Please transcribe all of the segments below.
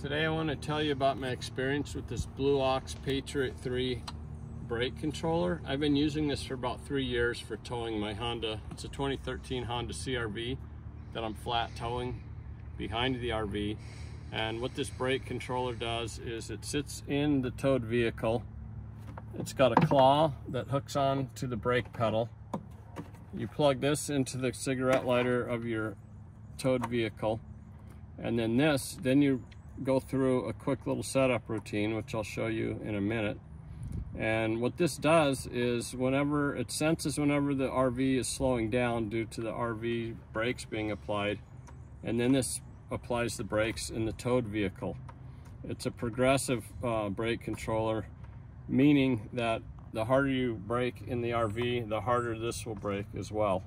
Today I want to tell you about my experience with this Blue Ox Patriot 3 brake controller. I've been using this for about three years for towing my Honda. It's a 2013 Honda CRV that I'm flat towing behind the RV. And what this brake controller does is it sits in the towed vehicle. It's got a claw that hooks on to the brake pedal. You plug this into the cigarette lighter of your towed vehicle. And then this, then you go through a quick little setup routine, which I'll show you in a minute. And what this does is whenever it senses whenever the RV is slowing down due to the RV brakes being applied, and then this applies the brakes in the towed vehicle. It's a progressive uh, brake controller, meaning that the harder you brake in the RV, the harder this will brake as well.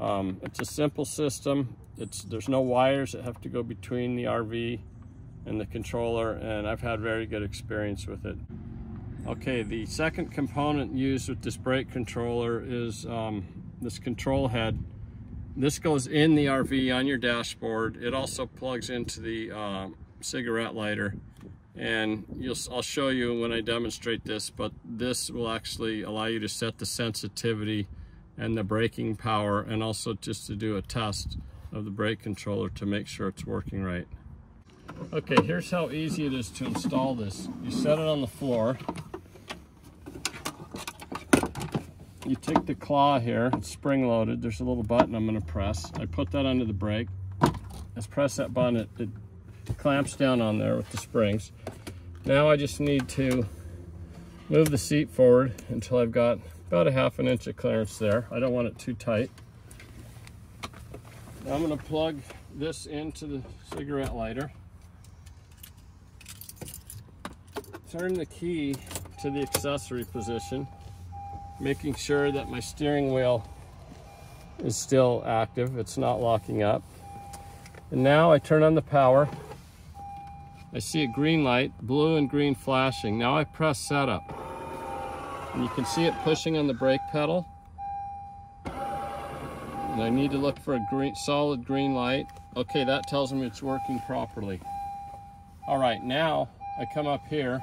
Um, it's a simple system. It's There's no wires that have to go between the RV and the controller, and I've had very good experience with it. Okay, the second component used with this brake controller is um, this control head. This goes in the RV on your dashboard. It also plugs into the uh, cigarette lighter. And I'll show you when I demonstrate this, but this will actually allow you to set the sensitivity and the braking power and also just to do a test of the brake controller to make sure it's working right. Okay, here's how easy it is to install this. You set it on the floor. You take the claw here, it's spring loaded. There's a little button I'm gonna press. I put that under the brake. Let's press that button, it, it clamps down on there with the springs. Now I just need to move the seat forward until I've got about a half an inch of clearance there. I don't want it too tight. Now I'm gonna plug this into the cigarette lighter. Turn the key to the accessory position, making sure that my steering wheel is still active. It's not locking up. And now I turn on the power. I see a green light, blue and green flashing. Now I press setup. And you can see it pushing on the brake pedal. And I need to look for a green, solid green light. Okay, that tells me it's working properly. All right, now I come up here.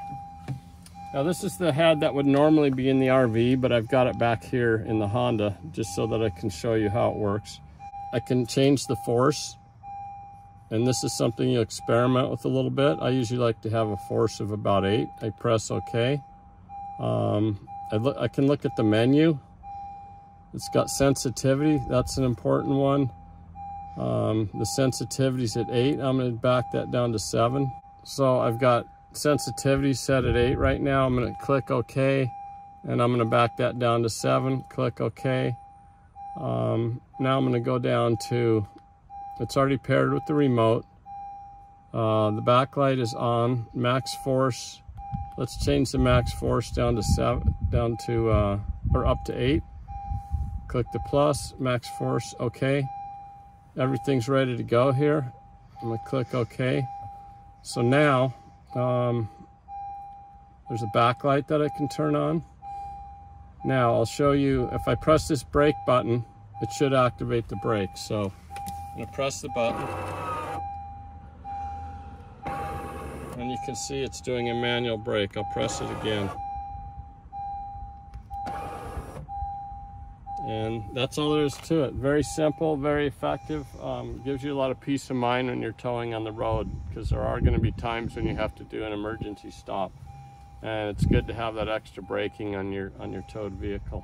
Now this is the head that would normally be in the RV, but I've got it back here in the Honda just so that I can show you how it works. I can change the force, and this is something you experiment with a little bit. I usually like to have a force of about eight. I press OK. Um, I, I can look at the menu. It's got sensitivity. That's an important one. Um, the sensitivity's at eight. I'm going to back that down to seven. So I've got sensitivity set at 8 right now. I'm going to click OK and I'm going to back that down to 7. Click OK. Um, now I'm going to go down to, it's already paired with the remote. Uh, the backlight is on, max force. Let's change the max force down to seven, down to, uh, or up to eight. Click the plus, max force, okay. Everything's ready to go here. I'm gonna click okay. So now um, there's a backlight that I can turn on. Now I'll show you, if I press this brake button, it should activate the brake. So I'm gonna press the button. And you can see it's doing a manual brake. I'll press it again. And that's all there is to it. Very simple, very effective. Um, gives you a lot of peace of mind when you're towing on the road because there are going to be times when you have to do an emergency stop. And it's good to have that extra braking on your on your towed vehicle.